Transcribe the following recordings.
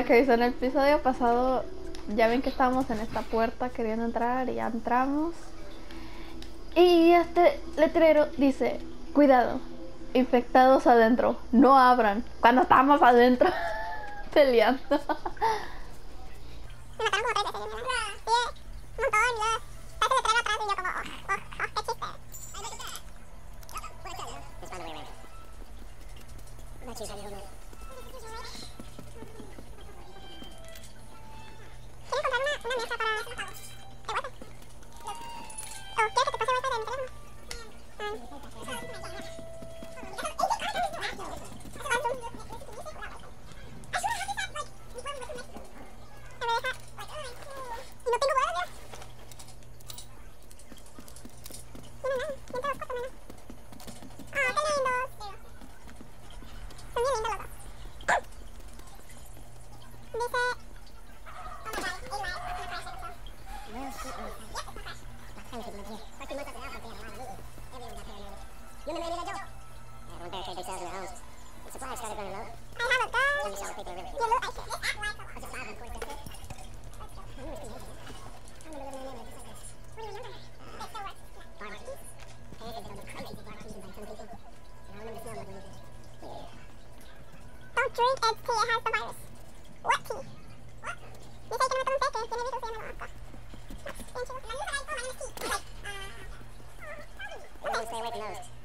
Ok, so en el episodio pasado ya ven que estábamos en esta puerta queriendo entrar y ya entramos. Y este letrero dice, cuidado, infectados adentro, no abran cuando estamos adentro peleando. 何?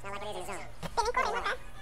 maravilhoso. Na lagoa da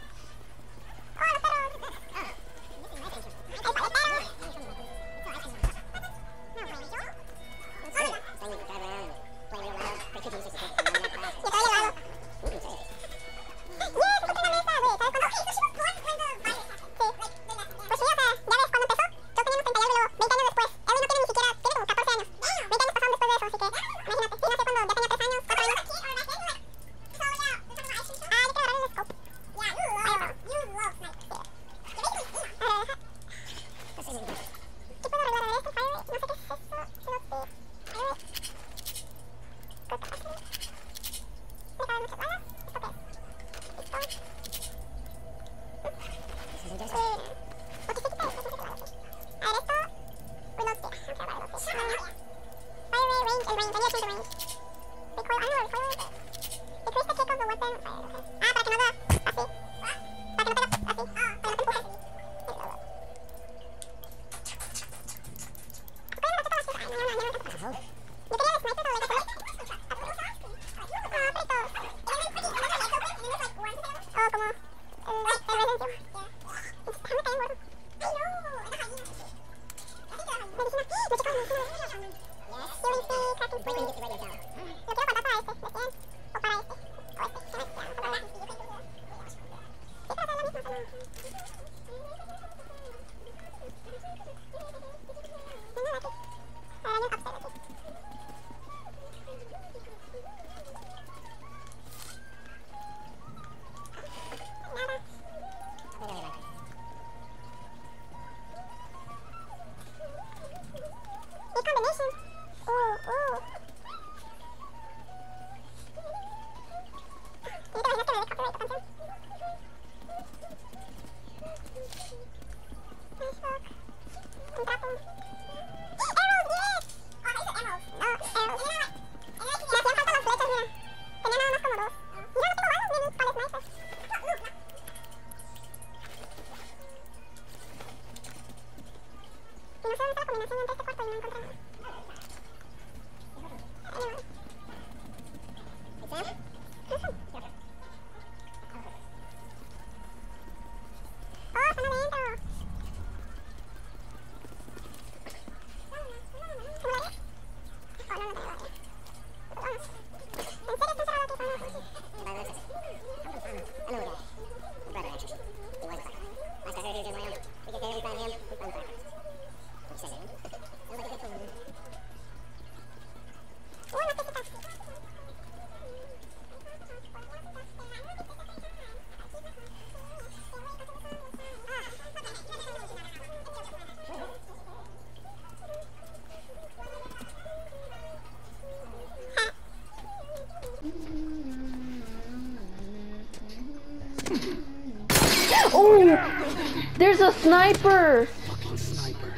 sniper! Fucking sniper.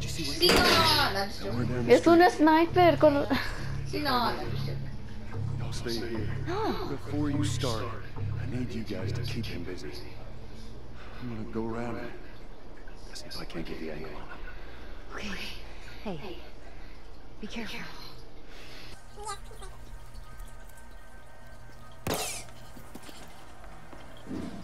Did you see what Sinon! Es una sniper con... Sinon! I'll stay here. Before you start, I need you guys to keep him busy. I'm gonna go around and see if I can't get the angle on. Okay. Hey. hey. Be careful. Be careful.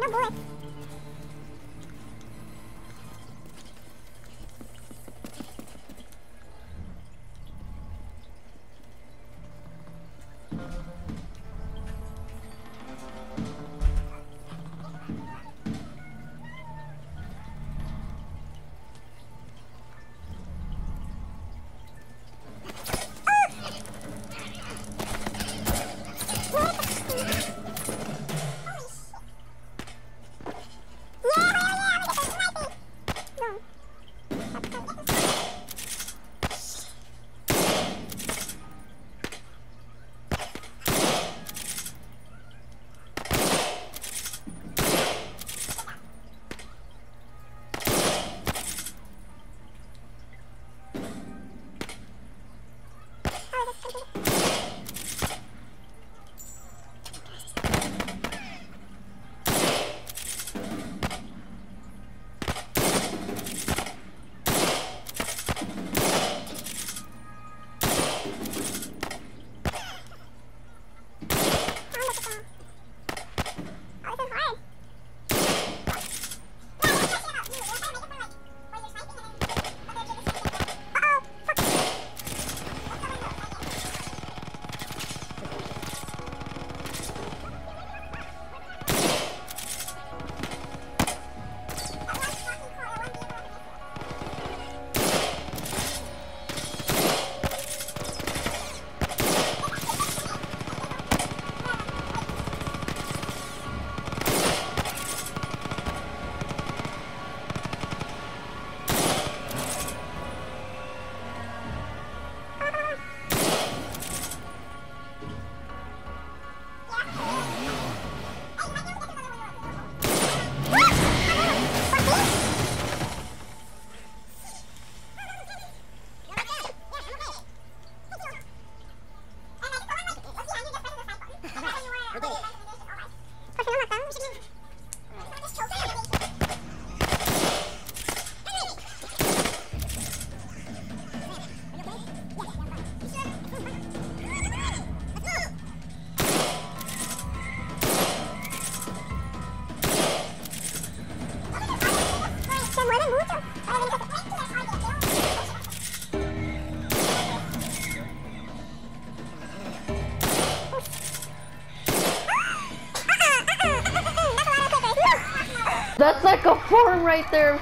No bullets.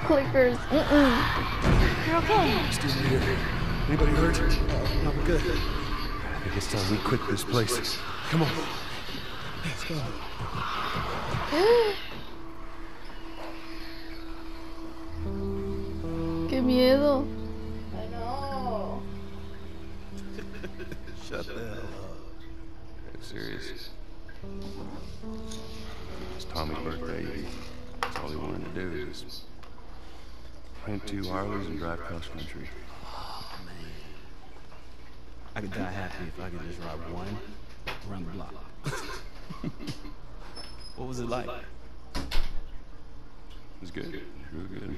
Right clickers. Mm-mm. You're okay. Still here. Anybody hurt? No, we're good. I think it's time we quit this place. Come on. Let's go. two Harleys and drive cross country. Oh, I could die happy if I could just ride one around the block. what was it like? It was good. It was real good.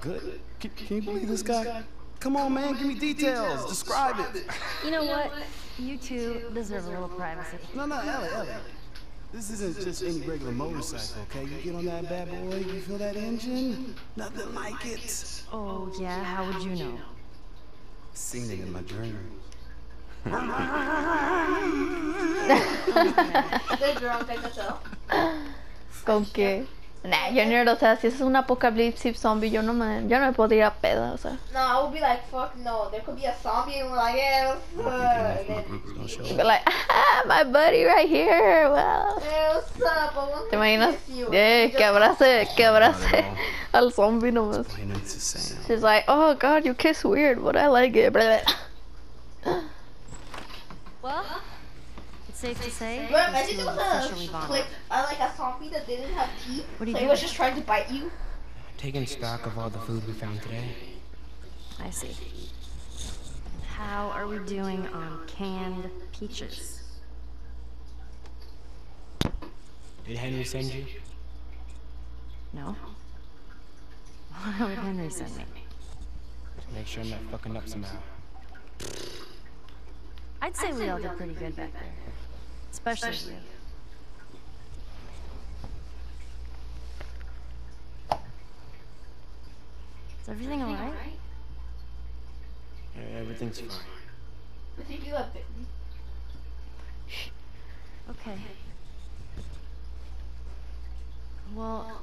Good. Can, can you believe this guy? Come on, man, give me details. Describe it. You know what? You two deserve a little privacy. No, no, Ellie, Ellie. This isn't just any regular motorcycle, okay? You get on that bad boy, you feel that engine? Nothing like it. Oh, yeah? How would you know? Seen it in my dreams. They're drunk, I can tell. ¿Con Nah, Junior, o sea, si es un apocalipsis zombie, yo no me, yo no me podría a peda, o sea. No, I would be like, fuck no. There could be a zombie and we're like, yeah, what's up? And then, Group is gonna show Be up. like, ah, my buddy right here, well. yeah, what's up? I want ¿Te imaginas? Eh, que abrace, que abrace al zombie nomás. She's like, oh god, you kiss weird, but I like it. Blah, blah. Well, safe to say. But those imagine two it was a bonded. click, uh, like a zombie that didn't have teeth. What are you so he was just trying to bite you. Taking stock of all the food we found today. I see. How are we doing on canned peaches? Did Henry send you? No? Why would Henry send me? Make sure I'm not fucking up somehow. I'd say we all did pretty good back there. Especially you. Is everything alright? Yeah, everything's fine. I think you have bitten. Okay. Well,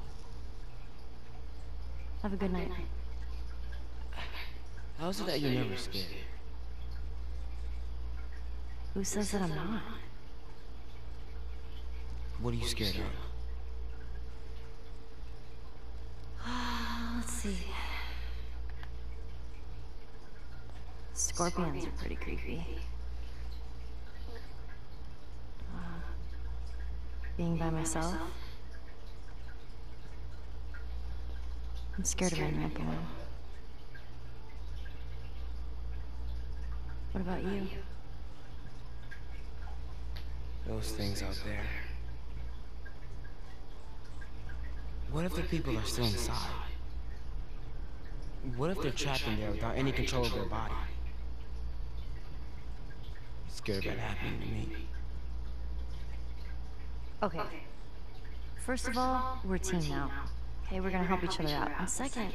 have a good night. How is it that you're never scared? Who says that I'm not? What are you scared of? Let's see. Scorpions are pretty creepy. Uh, being by myself. I'm scared of running up alone. What about you? Those things out there. What if the people are still inside? What if they're trapped in there without any control of their body? Scared of that happening to me. Okay. First of all, we're a team now. Okay, we're gonna help each other out. And second,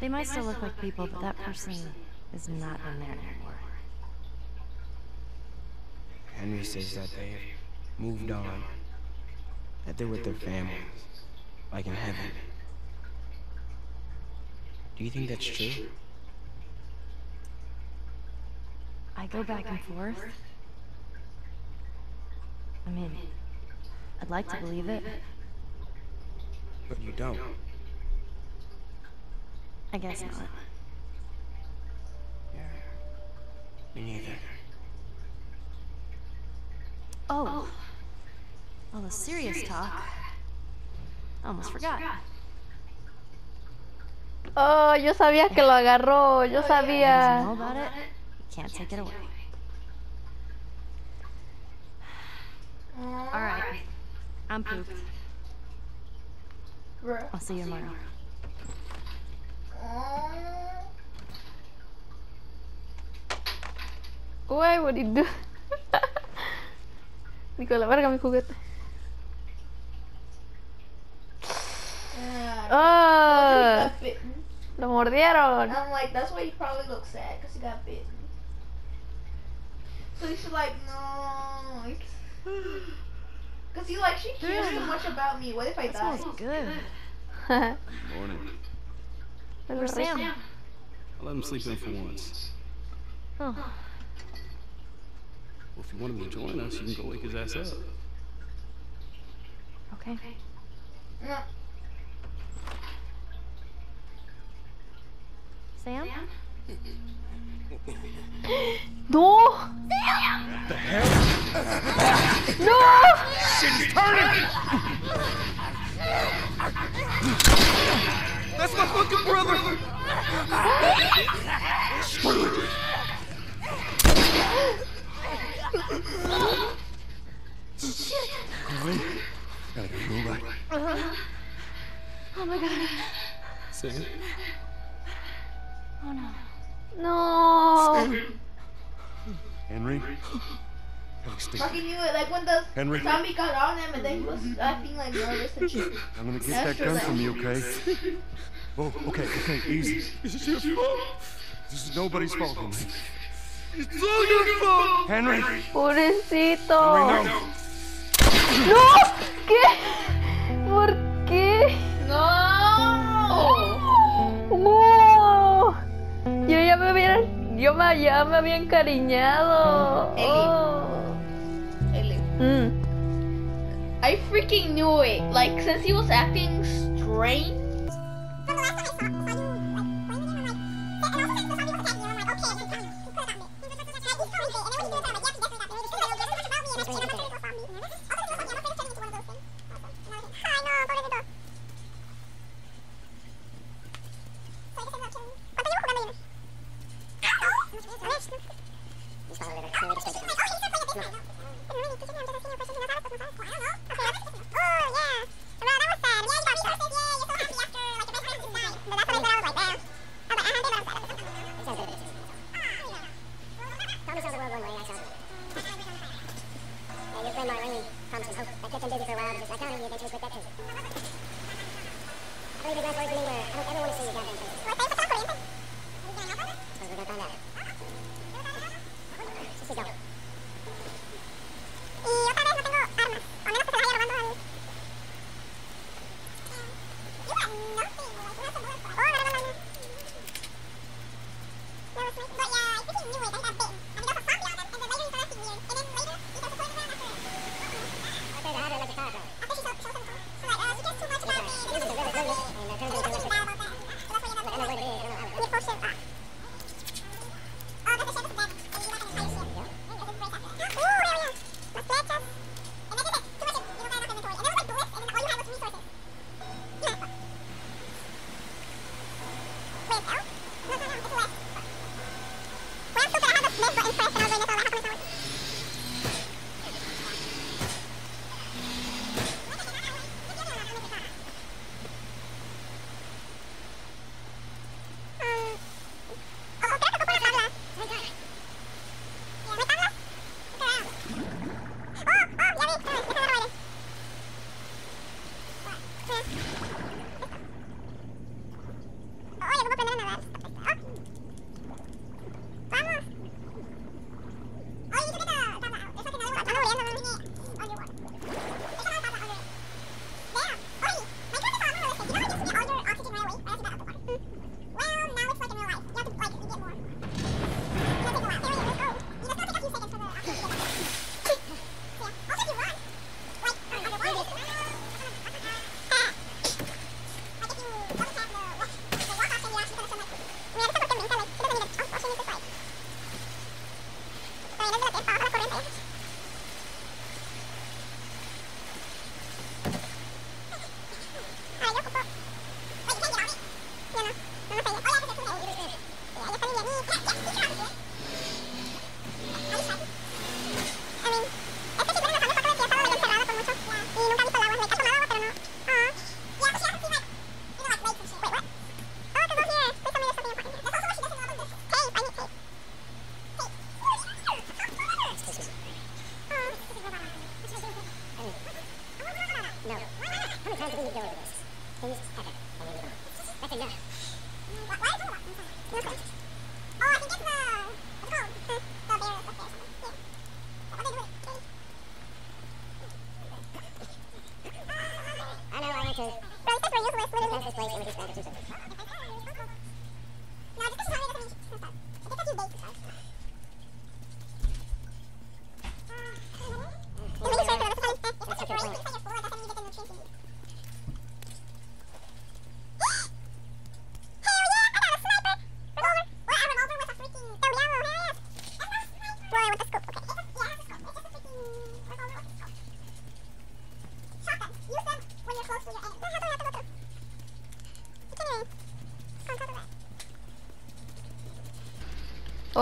they might still look like people, but that person is not in there anymore. Henry says that they've moved on. That they're with their families. Like in heaven. Do you think that's true? I go back and forth. I mean, I'd like to believe it. But you don't. I guess not. Yeah. Me neither. Oh. All the serious talk. I almost forgot. Oh, yo sabía que lo agarró, yo oh, You sabía. know about it? You can't take it away. Alright. I'm pooped. Bruh. I'll see you tomorrow. Güey, what did you do? Digo, la verga mi juguete. Uh, lo mordieron. I'm like, that's why he probably looks sad, because he got bitten. So he's like, no. Because he's like, she cares too much about me. What if I that die? Smells good. good morning. Where's Sam? I let him sleep in for once. Huh. Well, if you want him to join us, you can go wake his ass up. Okay. okay. Sam? no! The hell? no! Shit, turning! That's my fucking brother! Screw it! Shit! Gotta go. Uh -huh. Oh my god. Sam? Oh no. No. Henry. Fucking knew it. Like when the Henry. zombie got on him and then he was acting like nervous and shit. I'm gonna get that gun from you, okay? oh, okay, okay, easy. It's your fault. This is nobody's fault, Henry. It's all your fault. Henry. Pobrecito. Henry, no. No. ¿Qué? ¿Por qué? No. ya me yo me, ya me había encariñado. Oh. Mm. I freaking knew it. Like since he was acting strange.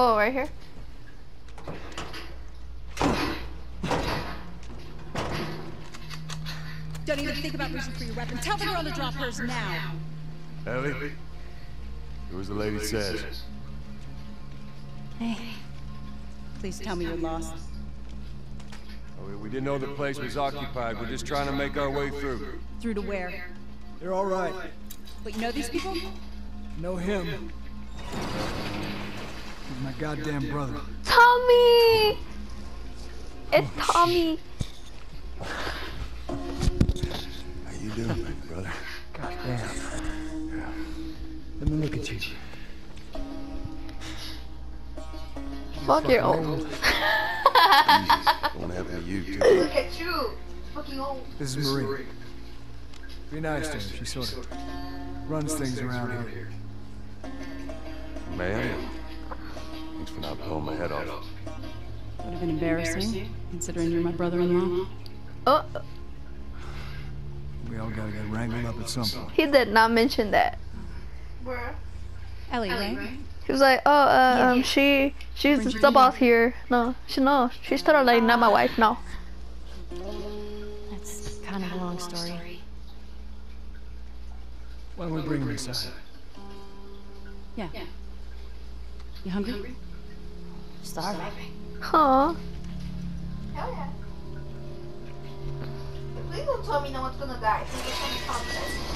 Oh, right here. Don't even think about reaching for your weapon. Tell the girl to drop hers now. Ellie? Do as the lady says. Hey, Please tell me you're lost. Oh, we- we didn't know the place was occupied. We're just trying to make our way through. Through to where? They're all right. But you know these people? Know him. He's my goddamn brother. Tommy! It's oh, Tommy. How you doing, big brother? Goddamn. Let me look at you. Fuck your old. Won't happen to you, too. Look at you. Fucking old. This is Maria. Be nice to her. She sort of runs things around here. Man, thanks for not blowing my head off. Would have been embarrassing, considering you're my brother-in-law. Oh, We all gotta get wrangled up at some point. he did not mention that. Bruh. Ellie, right? He was like, oh, uh, um, she, she's the boss here. No, she no, she's totally not my wife. No. that's kind of a long story. Why don't we bring him inside? Yeah. You hungry? Starving. Huh? Hell yeah. Please don't tell me no one's gonna die. Please don't tell me confidence.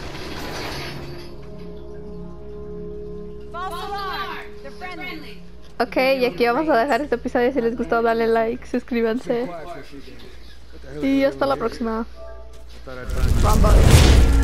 False alarm! They're friendly. Ok, y aquí vamos a dejar este episodio. Si les gustó, dale like, suscríbanse. Y hasta la próxima. Rumble.